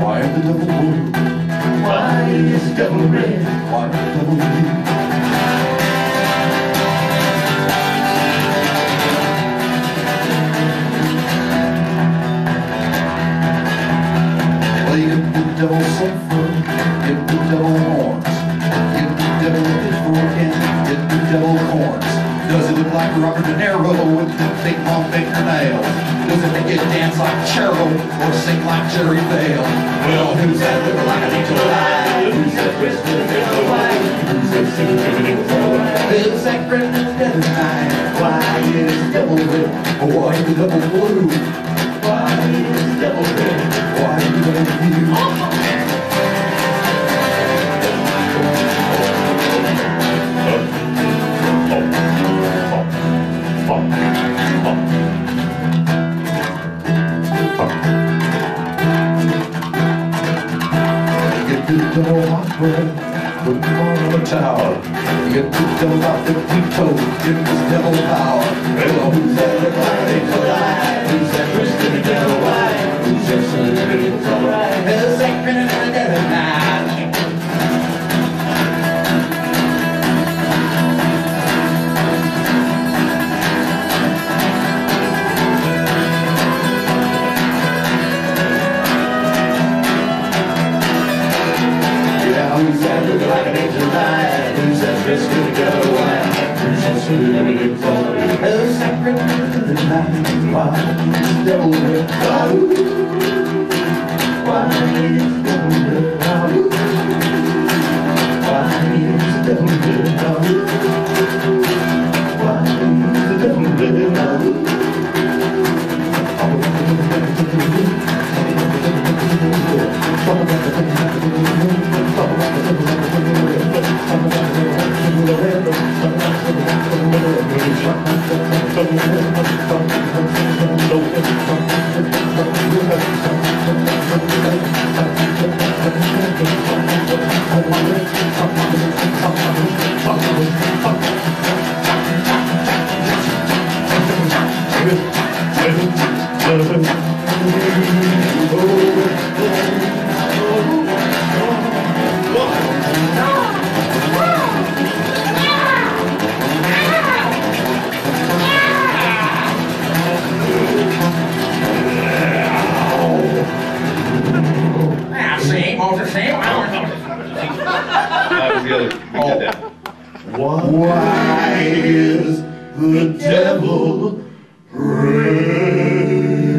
Why the devil blue? Why is the devil red? Why the devil blue? devil sulfur, give the devil horns, give the devil his broken? and give the devil horns? Does it look like Robert De Niro with the big long fingernails? Does it make you dance like Cheryl or sing like Jerry Vale? Well, who's that look like an angel alive? Who's that dressed in devil white? Who's that singing in the Who's that grinning in the night? Why is the devil red? Why is the devil blue? Why is the devil red? Get the devil hot bread, put him on a tower. Get the devil about 50 toes, give this devil power. Well, who's that like an angel alive? Who's that dressed in a devil white? Who's that son of a it's alright? Who's that grinning in the night? Why the red? Why is the red? Why Same, all the same. That was the other. We did that. Why is the devil Mr.